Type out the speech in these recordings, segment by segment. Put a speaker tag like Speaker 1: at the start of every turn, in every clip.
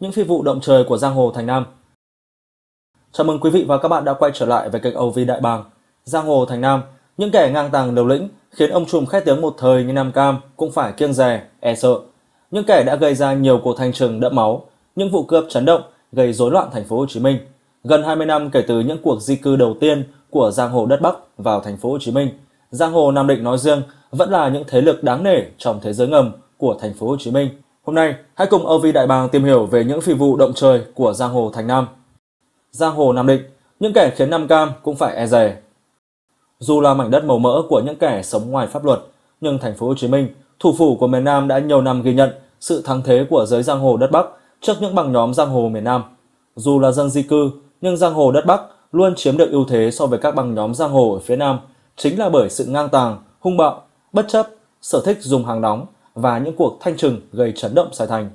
Speaker 1: những phi vụ động trời của giang hồ Thành Nam. Chào mừng quý vị và các bạn đã quay trở lại với kênh OV Đại Bàng. Giang hồ Thành Nam, những kẻ ngang tàng liều lĩnh khiến ông trùm khét tiếng một thời như Nam Cam cũng phải kiêng dè, e sợ. Những kẻ đã gây ra nhiều cuộc thanh trừng đẫm máu, những vụ cướp chấn động gây rối loạn thành phố Hồ Chí Minh. Gần 20 năm kể từ những cuộc di cư đầu tiên của giang hồ đất Bắc vào thành phố Hồ Chí Minh, giang hồ Nam Định nói riêng vẫn là những thế lực đáng nể trong thế giới ngầm của thành phố Hồ Chí Minh. Hôm nay, hãy cùng OV Đại Bàng tìm hiểu về những phi vụ động trời của giang hồ Thành Nam. Giang hồ Nam Định, những kẻ khiến Nam Cam cũng phải e dè. Dù là mảnh đất màu mỡ của những kẻ sống ngoài pháp luật, nhưng thành phố Hồ Chí Minh, thủ phủ của miền Nam đã nhiều năm ghi nhận sự thắng thế của giới giang hồ đất Bắc trước những băng nhóm giang hồ miền Nam. Dù là dân di cư, nhưng giang hồ đất Bắc luôn chiếm được ưu thế so với các băng nhóm giang hồ ở phía Nam, chính là bởi sự ngang tàng, hung bạo, bất chấp, sở thích dùng hàng nóng và những cuộc thanh trừng gây chấn động Sài Thành.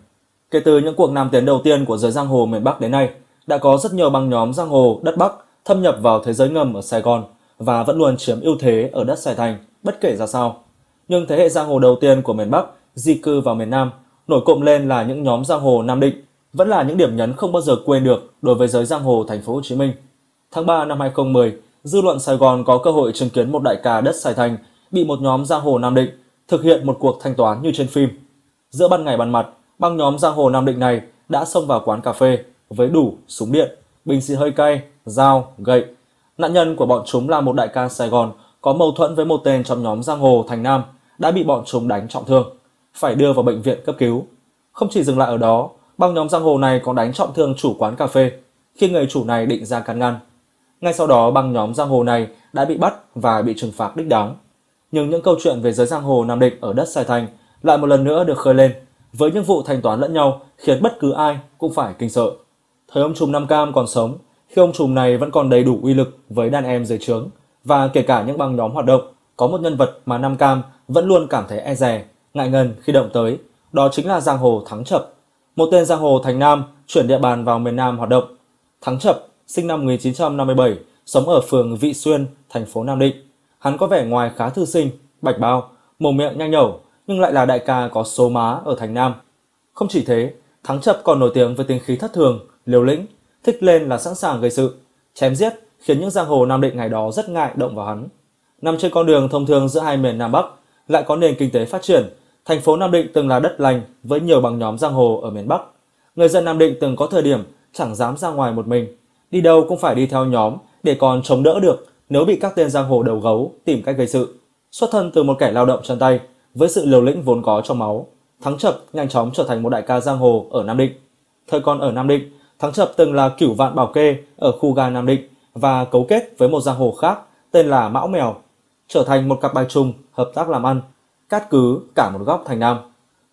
Speaker 1: Kể từ những cuộc nam tiến đầu tiên của giới giang hồ miền Bắc đến nay, đã có rất nhiều băng nhóm giang hồ đất Bắc thâm nhập vào thế giới ngầm ở Sài Gòn và vẫn luôn chiếm ưu thế ở đất Sài Thành bất kể ra sao. Nhưng thế hệ giang hồ đầu tiên của miền Bắc di cư vào miền Nam nổi cộng lên là những nhóm giang hồ Nam Định, vẫn là những điểm nhấn không bao giờ quên được đối với giới giang hồ thành phố Hồ Chí Minh. Tháng 3 năm 2010, dư luận Sài Gòn có cơ hội chứng kiến một đại ca đất Sài Thành bị một nhóm giang hồ Nam Định thực hiện một cuộc thanh toán như trên phim. Giữa ban ngày ban mặt, băng nhóm giang hồ Nam Định này đã xông vào quán cà phê với đủ súng điện, bình xịt hơi cay, dao, gậy. Nạn nhân của bọn chúng là một đại ca Sài Gòn có mâu thuẫn với một tên trong nhóm giang hồ Thành Nam đã bị bọn chúng đánh trọng thương, phải đưa vào bệnh viện cấp cứu. Không chỉ dừng lại ở đó, băng nhóm giang hồ này còn đánh trọng thương chủ quán cà phê khi người chủ này định ra can ngăn. Ngay sau đó băng nhóm giang hồ này đã bị bắt và bị trừng phạt đích đáng nhưng những câu chuyện về giới giang hồ Nam Định ở đất Sài Thành lại một lần nữa được khơi lên với những vụ thanh toán lẫn nhau khiến bất cứ ai cũng phải kinh sợ. Thời ông trùm Nam Cam còn sống, khi ông trùm này vẫn còn đầy đủ uy lực với đàn em dưới trướng và kể cả những băng nhóm hoạt động, có một nhân vật mà Nam Cam vẫn luôn cảm thấy e dè, ngại ngần khi động tới, đó chính là giang hồ Thắng Chập. Một tên giang hồ thành Nam chuyển địa bàn vào miền Nam hoạt động. Thắng Chập, sinh năm 1957, sống ở phường Vị Xuyên, thành phố Nam Định. Hắn có vẻ ngoài khá thư sinh, bạch bao, mồm miệng nhanh nhẩu, nhưng lại là đại ca có số má ở thành Nam. Không chỉ thế, Thắng Chập còn nổi tiếng với tính khí thất thường, liều lĩnh, thích lên là sẵn sàng gây sự, chém giết khiến những giang hồ Nam Định ngày đó rất ngại động vào hắn. Nằm trên con đường thông thường giữa hai miền Nam Bắc, lại có nền kinh tế phát triển, thành phố Nam Định từng là đất lành với nhiều băng nhóm giang hồ ở miền Bắc. Người dân Nam Định từng có thời điểm chẳng dám ra ngoài một mình, đi đâu cũng phải đi theo nhóm để còn chống đỡ được nếu bị các tên giang hồ đầu gấu tìm cách gây sự. Xuất thân từ một kẻ lao động chân tay, với sự liều lĩnh vốn có trong máu, Thắng Chập nhanh chóng trở thành một đại ca giang hồ ở Nam Định. Thời còn ở Nam Định, Thắng Chập từng là cửu vạn bảo kê ở khu ga Nam Định và cấu kết với một giang hồ khác tên là Mão Mèo, trở thành một cặp bài trùng hợp tác làm ăn, cát cứ cả một góc thành Nam.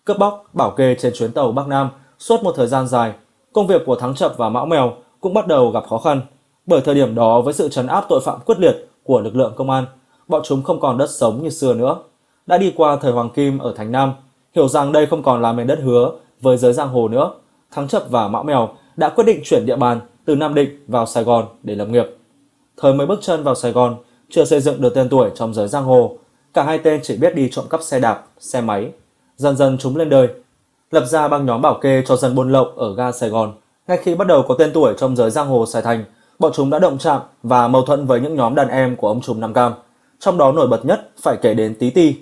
Speaker 1: Cướp bóc, bảo kê trên chuyến tàu Bắc Nam suốt một thời gian dài, công việc của Thắng Chập và Mão Mèo cũng bắt đầu gặp khó khăn bởi thời điểm đó với sự trấn áp tội phạm quyết liệt của lực lượng công an, bọn chúng không còn đất sống như xưa nữa. Đã đi qua thời Hoàng Kim ở Thành Nam, hiểu rằng đây không còn là miền đất hứa với giới giang hồ nữa, Thắng Chập và Mão Mèo đã quyết định chuyển địa bàn từ Nam Định vào Sài Gòn để lập nghiệp. Thời mới bước chân vào Sài Gòn, chưa xây dựng được tên tuổi trong giới giang hồ, cả hai tên chỉ biết đi trộm cắp xe đạp, xe máy. Dần dần chúng lên đời, lập ra băng nhóm bảo kê cho dân buôn lậu ở ga Sài Gòn. Ngay khi bắt đầu có tên tuổi trong giới giang hồ Sài Thành, bọn chúng đã động chạm và mâu thuẫn với những nhóm đàn em của ông trùm Nam Cam. Trong đó nổi bật nhất phải kể đến Tí Ti.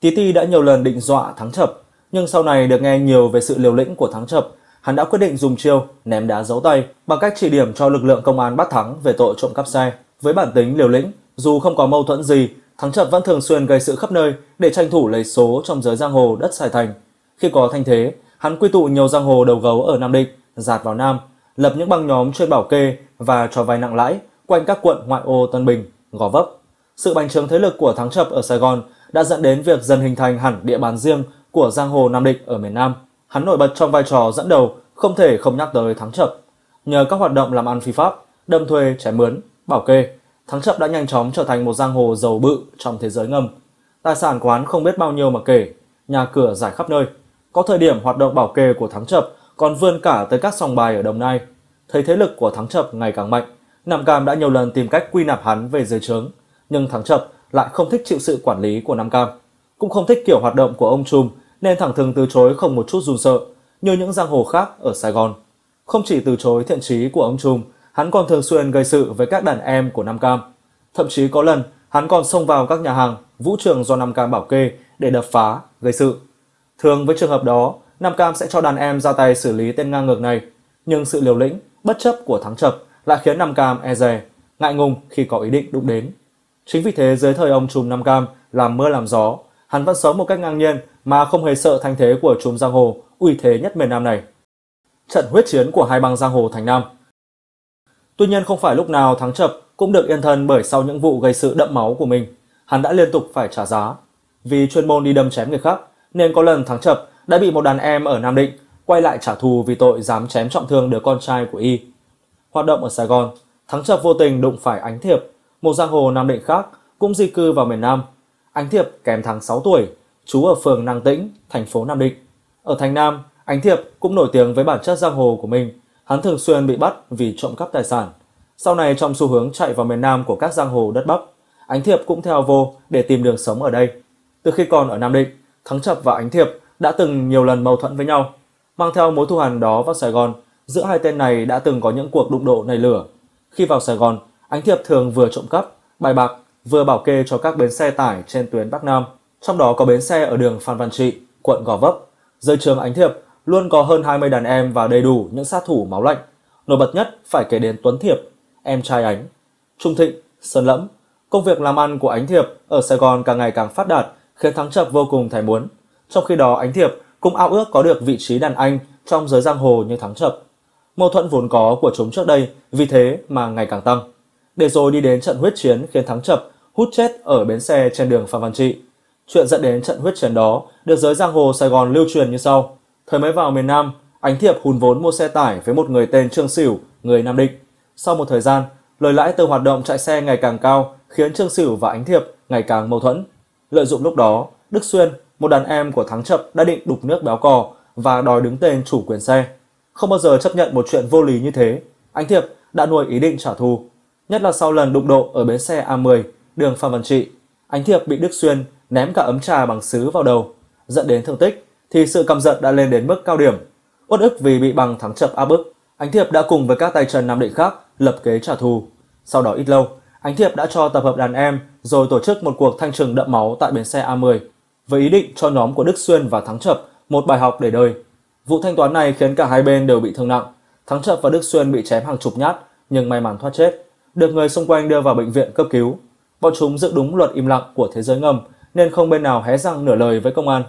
Speaker 1: Tí Ti đã nhiều lần định dọa Thắng Chập, nhưng sau này được nghe nhiều về sự liều lĩnh của Thắng Chập, hắn đã quyết định dùng chiêu ném đá giấu tay bằng cách chỉ điểm cho lực lượng công an bắt Thắng về tội trộm cắp xe. Với bản tính liều lĩnh, dù không có mâu thuẫn gì, Thắng Chập vẫn thường xuyên gây sự khắp nơi để tranh thủ lấy số trong giới giang hồ đất Sài Thành. Khi có thanh thế, hắn quy tụ nhiều giang hồ đầu gấu ở Nam Định, dạt vào Nam, lập những băng nhóm chuyên bảo kê và cho vay nặng lãi quanh các quận ngoại ô Tân Bình, Gò Vấp. Sự bành trướng thế lực của Thắng Chập ở Sài Gòn đã dẫn đến việc dần hình thành hẳn địa bàn riêng của giang hồ Nam Định ở miền Nam. Hắn nổi bật trong vai trò dẫn đầu, không thể không nhắc tới Thắng Chập. Nhờ các hoạt động làm ăn phi pháp, đâm thuê, trái mướn, bảo kê, Thắng Chập đã nhanh chóng trở thành một giang hồ giàu bự trong thế giới ngầm. Tài sản quán không biết bao nhiêu mà kể, nhà cửa giải khắp nơi. Có thời điểm hoạt động bảo kê của Thắng Chập còn vươn cả tới các sòng bài ở Đồng Nai. Thấy thế lực của Thắng Chập ngày càng mạnh, Nam Cam đã nhiều lần tìm cách quy nạp hắn về dưới trướng, nhưng Thắng Chập lại không thích chịu sự quản lý của Nam Cam, cũng không thích kiểu hoạt động của ông Trùm nên thẳng thừng từ chối không một chút run sợ, như những giang hồ khác ở Sài Gòn. Không chỉ từ chối thiện trí của ông Trùm, hắn còn thường xuyên gây sự với các đàn em của Nam Cam. Thậm chí có lần, hắn còn xông vào các nhà hàng, vũ trường do Nam Cam bảo kê để đập phá, gây sự. Thường với trường hợp đó, Nam Cam sẽ cho đàn em ra tay xử lý tên ngang ngược này, nhưng sự liều lĩnh, bất chấp của thắng chập lại khiến Nam Cam e dè, ngại ngùng khi có ý định đụng đến. Chính vì thế dưới thời ông trùm Nam Cam làm mưa làm gió, hắn vẫn sống một cách ngang nhiên mà không hề sợ thanh thế của trùm giang hồ uy thế nhất miền Nam này. Trận huyết chiến của hai bang giang hồ thành Nam Tuy nhiên không phải lúc nào thắng chập cũng được yên thân bởi sau những vụ gây sự đậm máu của mình, hắn đã liên tục phải trả giá. Vì chuyên môn đi đâm chém người khác, nên có lần thắng chập đã bị một đàn em ở Nam Định quay lại trả thù vì tội dám chém trọng thương đứa con trai của y. Hoạt động ở Sài Gòn, thắng chập vô tình đụng phải Ánh Thiệp, một giang hồ Nam Định khác cũng di cư vào miền Nam. Ánh Thiệp kém thắng 6 tuổi, trú ở phường Năng Tĩnh, thành phố Nam Định. Ở thành Nam, Ánh Thiệp cũng nổi tiếng với bản chất giang hồ của mình. Hắn thường xuyên bị bắt vì trộm cắp tài sản. Sau này trong xu hướng chạy vào miền Nam của các giang hồ đất Bắc, Ánh Thiệp cũng theo vô để tìm đường sống ở đây. Từ khi còn ở Nam Định, Thắng Chập và Ánh Thiệp đã từng nhiều lần mâu thuẫn với nhau. Mang theo mối thù hằn đó vào Sài Gòn, giữa hai tên này đã từng có những cuộc đụng độ nảy lửa. Khi vào Sài Gòn, Ánh Thiệp thường vừa trộm cắp, bài bạc, vừa bảo kê cho các bến xe tải trên tuyến Bắc Nam, trong đó có bến xe ở đường Phan Văn Trị, quận Gò Vấp. Dưới trường Ánh Thiệp luôn có hơn 20 đàn em và đầy đủ những sát thủ máu lạnh. Nổi bật nhất phải kể đến Tuấn Thiệp, em trai Ánh, Trung Thịnh, Sơn Lẫm. Công việc làm ăn của Ánh Thiệp ở Sài Gòn càng ngày càng phát đạt, khiến Thắng Chập vô cùng thèm muốn. Trong khi đó Ánh Thiệp cũng ao ước có được vị trí đàn anh trong giới giang hồ như Thắng Chập. Mâu thuẫn vốn có của chúng trước đây vì thế mà ngày càng tăng. Để rồi đi đến trận huyết chiến khiến Thắng Chập hút chết ở bến xe trên đường Phan Văn Trị. Chuyện dẫn đến trận huyết chiến đó được giới giang hồ Sài Gòn lưu truyền như sau. Thời mới vào miền Nam, Ánh Thiệp hùn vốn mua xe tải với một người tên Trương Sửu, người Nam Định. Sau một thời gian, lời lãi từ hoạt động chạy xe ngày càng cao khiến Trương Sửu và Ánh Thiệp ngày càng mâu thuẫn. Lợi dụng lúc đó, Đức Xuyên, một đàn em của Thắng Chập đã định đục nước béo cò và đòi đứng tên chủ quyền xe. Không bao giờ chấp nhận một chuyện vô lý như thế, anh Thiệp đã nuôi ý định trả thù. Nhất là sau lần đụng độ ở bến xe A10, đường Phan Văn Trị, anh Thiệp bị Đức Xuyên ném cả ấm trà bằng sứ vào đầu, dẫn đến thương tích, thì sự căm giận đã lên đến mức cao điểm. Uất ức vì bị bằng thắng chập áp bức, anh Thiệp đã cùng với các tay chân Nam Định khác lập kế trả thù. Sau đó ít lâu, anh Thiệp đã cho tập hợp đàn em rồi tổ chức một cuộc thanh trừng đậm máu tại bến xe A10 với ý định cho nhóm của Đức Xuyên và Thắng Chập một bài học để đời. Vụ thanh toán này khiến cả hai bên đều bị thương nặng. Thắng Chập và Đức Xuyên bị chém hàng chục nhát nhưng may mắn thoát chết, được người xung quanh đưa vào bệnh viện cấp cứu. Bọn chúng giữ đúng luật im lặng của thế giới ngầm nên không bên nào hé răng nửa lời với công an.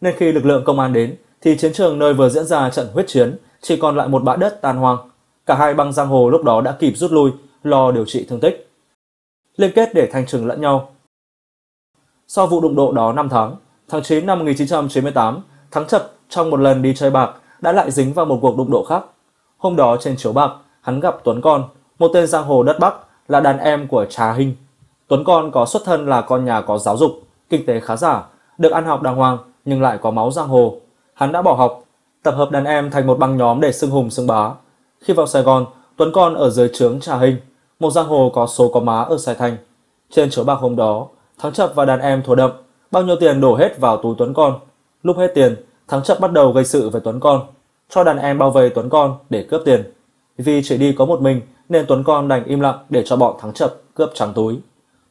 Speaker 1: Nên khi lực lượng công an đến thì chiến trường nơi vừa diễn ra trận huyết chiến chỉ còn lại một bãi đất tan hoang. Cả hai băng giang hồ lúc đó đã kịp rút lui, lo điều trị thương tích. Liên kết để thanh trừng lẫn nhau. Sau vụ đụng độ đó 5 tháng, tháng 9 năm 1998, Thắng Chập trong một lần đi chơi bạc đã lại dính vào một cuộc đụng độ khác. Hôm đó trên chiếu bạc, hắn gặp Tuấn Con, một tên giang hồ đất Bắc là đàn em của Trà Hinh. Tuấn Con có xuất thân là con nhà có giáo dục, kinh tế khá giả, được ăn học đàng hoàng nhưng lại có máu giang hồ. Hắn đã bỏ học, tập hợp đàn em thành một băng nhóm để xưng hùng xưng bá. Khi vào Sài Gòn, Tuấn Con ở dưới trướng Trà Hinh, một giang hồ có số có má ở Sài Thành. Trên chiếu bạc hôm đó, Thắng Chập và đàn em thua đậm, bao nhiêu tiền đổ hết vào túi Tuấn Con. Lúc hết tiền, Thắng Chập bắt đầu gây sự với Tuấn Con, cho đàn em bao vây Tuấn Con để cướp tiền. Vì chỉ đi có một mình nên Tuấn Con đành im lặng để cho bọn Thắng Chập cướp trắng túi.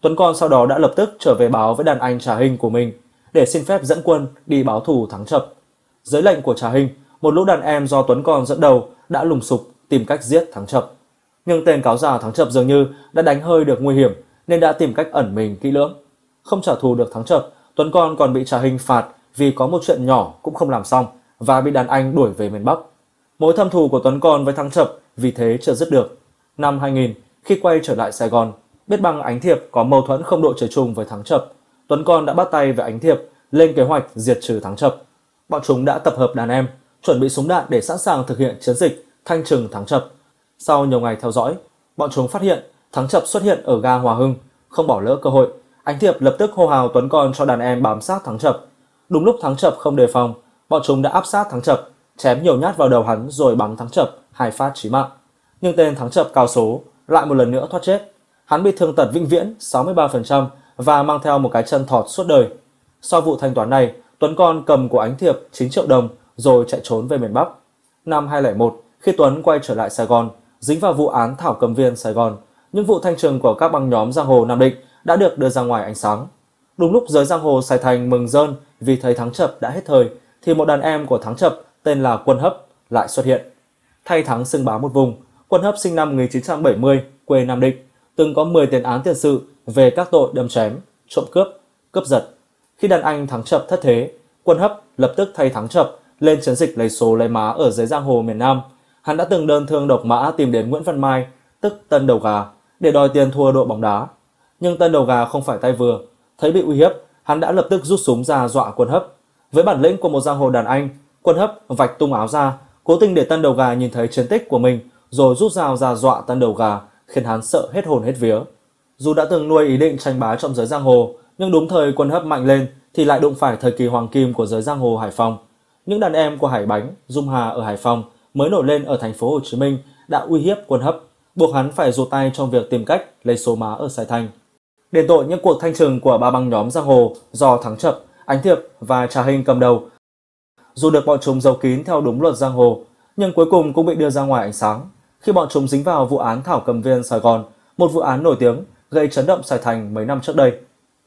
Speaker 1: Tuấn Con sau đó đã lập tức trở về báo với đàn anh Trà Hinh của mình để xin phép dẫn quân đi báo thù Thắng Chập. Dưới lệnh của Trà Hinh, một lũ đàn em do Tuấn Con dẫn đầu đã lùng sục tìm cách giết Thắng Chập. Nhưng tên cáo già Thắng Chập dường như đã đánh hơi được nguy hiểm nên đã tìm cách ẩn mình kỹ lưỡng. Không trả thù được Thắng Chập, Tuấn Con còn bị trả hình phạt vì có một chuyện nhỏ cũng không làm xong và bị đàn anh đuổi về miền Bắc. Mối thâm thù của Tuấn Con với Thắng Chập vì thế chưa dứt được. Năm 2000, khi quay trở lại Sài Gòn, biết bằng Ánh Thiệp có mâu thuẫn không độ trời chung với Thắng Chập, Tuấn Con đã bắt tay với Ánh Thiệp lên kế hoạch diệt trừ Thắng Chập. Bọn chúng đã tập hợp đàn em, chuẩn bị súng đạn để sẵn sàng thực hiện chiến dịch thanh trừng Thắng Chập. Sau nhiều ngày theo dõi, bọn chúng phát hiện Thắng Chập xuất hiện ở ga Hòa Hưng, không bỏ lỡ cơ hội. Ánh Thiệp lập tức hô hào Tuấn Con cho đàn em bám sát Thắng Chập. Đúng lúc Thắng Chập không đề phòng, bọn chúng đã áp sát Thắng Chập, chém nhiều nhát vào đầu hắn rồi bắn Thắng Chập hai phát chí mạng. Nhưng tên Thắng Chập cao số lại một lần nữa thoát chết. Hắn bị thương tật vĩnh viễn 63% và mang theo một cái chân thọt suốt đời. Sau vụ thanh toán này, Tuấn Con cầm của Ánh Thiệp 9 triệu đồng rồi chạy trốn về miền Bắc. Năm 2001, khi Tuấn quay trở lại Sài Gòn, dính vào vụ án Thảo Cầm Viên Sài Gòn, những vụ thanh trừng của các băng nhóm giang hồ Nam Định đã được đưa ra ngoài ánh sáng. Đúng lúc giới giang hồ Sài Thành mừng rơn vì thấy Thắng Chập đã hết thời, thì một đàn em của Thắng Chập tên là Quân Hấp lại xuất hiện. Thay Thắng xưng bá một vùng, Quân Hấp sinh năm 1970, quê Nam Định, từng có 10 tiền án tiền sự về các tội đâm chém, trộm cướp, cướp giật. Khi đàn anh Thắng Chập thất thế, Quân Hấp lập tức thay Thắng Chập lên chiến dịch lấy số lấy má ở dưới giang hồ miền Nam. Hắn đã từng đơn thương độc mã tìm đến Nguyễn Văn Mai, tức Tân Đầu Gà, để đòi tiền thua đội bóng đá. Nhưng tên Đầu Gà không phải tay vừa, thấy bị uy hiếp, hắn đã lập tức rút súng ra dọa Quân Hấp. Với bản lĩnh của một giang hồ đàn anh, Quân Hấp vạch tung áo ra, cố tình để Tân Đầu Gà nhìn thấy chiến tích của mình, rồi rút dao ra dọa Tân Đầu Gà, khiến hắn sợ hết hồn hết vía. Dù đã từng nuôi ý định tranh bá trong giới giang hồ, nhưng đúng thời Quân Hấp mạnh lên thì lại đụng phải thời kỳ hoàng kim của giới giang hồ Hải Phòng. Những đàn em của Hải Bánh, Dung Hà ở Hải Phòng mới nổi lên ở thành phố Hồ Chí Minh đã uy hiếp Quân Hấp, buộc hắn phải rụt tay trong việc tìm cách lấy số má ở Sài Thành. Đền tội những cuộc thanh trừng của ba băng nhóm giang hồ do Thắng Chập, Ánh Thiệp và Trà Hình cầm đầu. Dù được bọn chúng giấu kín theo đúng luật giang hồ, nhưng cuối cùng cũng bị đưa ra ngoài ánh sáng khi bọn chúng dính vào vụ án Thảo Cầm Viên Sài Gòn, một vụ án nổi tiếng gây chấn động Sài Thành mấy năm trước đây.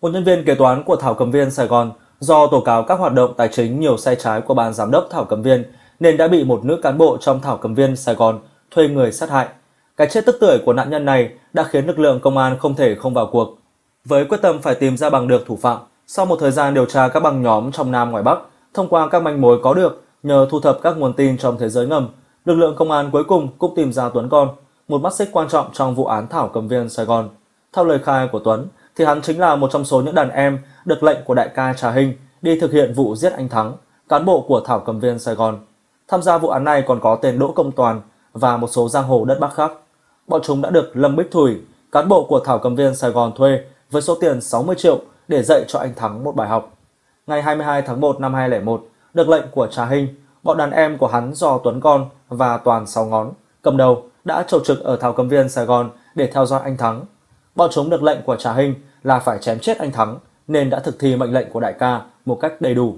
Speaker 1: Một nhân viên kế toán của Thảo Cầm Viên Sài Gòn do tố cáo các hoạt động tài chính nhiều sai trái của ban giám đốc Thảo Cầm Viên nên đã bị một nữ cán bộ trong Thảo Cầm Viên Sài Gòn thuê người sát hại. Cái chết tức tưởi của nạn nhân này đã khiến lực lượng công an không thể không vào cuộc. Với quyết tâm phải tìm ra bằng được thủ phạm, sau một thời gian điều tra các băng nhóm trong Nam ngoài Bắc, thông qua các manh mối có được nhờ thu thập các nguồn tin trong thế giới ngầm, lực lượng công an cuối cùng cũng tìm ra Tuấn Con, một mắt xích quan trọng trong vụ án Thảo Cầm Viên Sài Gòn. Theo lời khai của Tuấn, thì hắn chính là một trong số những đàn em được lệnh của đại ca Trà Hình đi thực hiện vụ giết anh Thắng, cán bộ của Thảo Cầm Viên Sài Gòn. Tham gia vụ án này còn có tên Đỗ Công Toàn và một số giang hồ đất Bắc khác. Bọn chúng đã được Lâm Bích Thủy, cán bộ của Thảo Cầm Viên Sài Gòn thuê với số tiền 60 triệu để dạy cho anh Thắng một bài học. Ngày 22 tháng 1 năm 2001, được lệnh của Trà Hình, bọn đàn em của hắn do Tuấn Con và Toàn Sáu Ngón cầm đầu đã trầu trực ở Thảo Cầm Viên Sài Gòn để theo dõi anh Thắng. Bọn chúng được lệnh của Trà Hình là phải chém chết anh Thắng nên đã thực thi mệnh lệnh của đại ca một cách đầy đủ.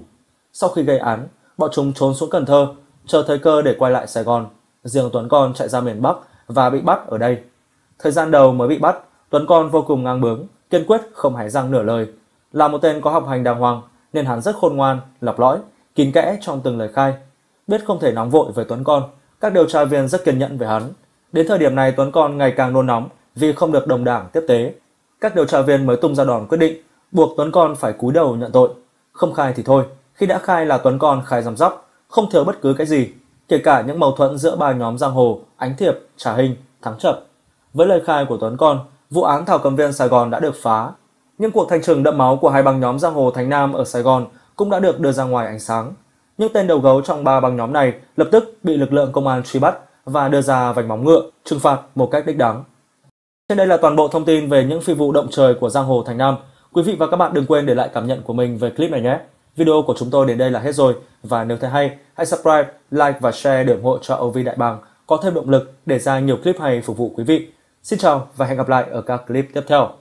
Speaker 1: Sau khi gây án, bọn chúng trốn xuống Cần Thơ, chờ thời cơ để quay lại Sài Gòn. Riêng Tuấn Con chạy ra miền Bắc và bị bắt ở đây. Thời gian đầu mới bị bắt, Tuấn Con vô cùng ngang bướng, kiên quyết không hề răng nửa lời. Là một tên có học hành đàng hoàng nên hắn rất khôn ngoan, lọc lõi, kín kẽ trong từng lời khai. Biết không thể nóng vội với Tuấn Con, các điều tra viên rất kiên nhẫn với hắn. Đến thời điểm này Tuấn Con ngày càng nôn nóng vì không được đồng đảng tiếp tế. Các điều tra viên mới tung ra đòn quyết định buộc Tuấn Con phải cúi đầu nhận tội. Không khai thì thôi, khi đã khai là Tuấn Con khai răm rắp, không thiếu bất cứ cái gì, kể cả những mâu thuẫn giữa ba nhóm giang hồ Ánh Thiệp, Trà Hình, Thắng Chập. Với lời khai của Tuấn Con, vụ án Thảo Cầm Viên Sài Gòn đã được phá. Những cuộc thanh trừng đẫm máu của hai băng nhóm giang hồ Thành Nam ở Sài Gòn cũng đã được đưa ra ngoài ánh sáng. Những tên đầu gấu trong ba băng nhóm này lập tức bị lực lượng công an truy bắt và đưa ra vành móng ngựa, trừng phạt một cách đích đáng. Trên đây là toàn bộ thông tin về những phi vụ động trời của giang hồ Thành Nam. Quý vị và các bạn đừng quên để lại cảm nhận của mình về clip này nhé. Video của chúng tôi đến đây là hết rồi và nếu thấy hay, hãy subscribe, like và share để ủng hộ cho OV Đại Bàng có thêm động lực để ra nhiều clip hay phục vụ quý vị. Xin chào và hẹn gặp lại ở các clip tiếp theo.